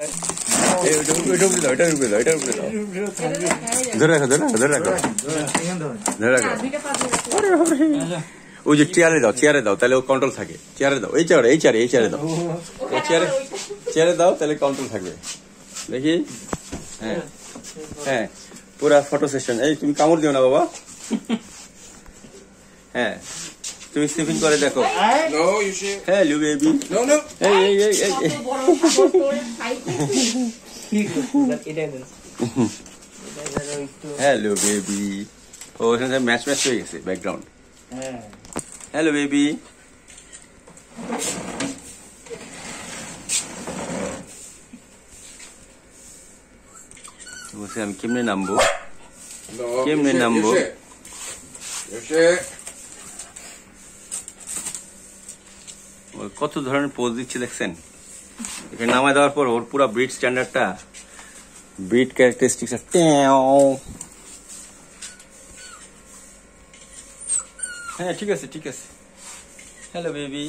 এই, ওইটা উপরে- ওইটা উপরে দাও, এটার উপরে দাও, এটার উপরে দাও। ধরে রাখো, ধরে রাখো, ধরে রাখো। ধরে রাখো। ওই যে চেয়ারে দাও চেয়ারে দাও তাহলে ও কন্ট্রোল থাকে চেয়ারে দাও এই চেয়ারে এই চেয়ারে এই চেয়ারে দাও এই চেয়ারে চেয়ারে দাও তাহলে কন্ট্রোল থাকবে দেখি হ্যাঁ হ্যাঁ পুরা ফটো সেশন এই তুমি কামড় দিও না বাবা হ্যাঁ তুমি স্লিপিং করে দেখো. Hello baby. No, no. এই এই এই এই। এই। Hello baby. ও ওখানে ম্যাচ ম্যাচ হয়ে গেছে ব্যাকগ্রাউন্ড হ্যালো বেবি। বলছি আমি কেমনে নামবো? No, Give কত ধরনের পোজ দিচ্ছে দেখছেন? এখানে নামায় দেওয়ার পর ওর পুরো ব্রিড স্ট্যান্ডার্ডটা ব্রিড ক্যারেক্টারিস্টিক্স হ্যাঁ ঠিক আছে ঠিক আছে। Hello baby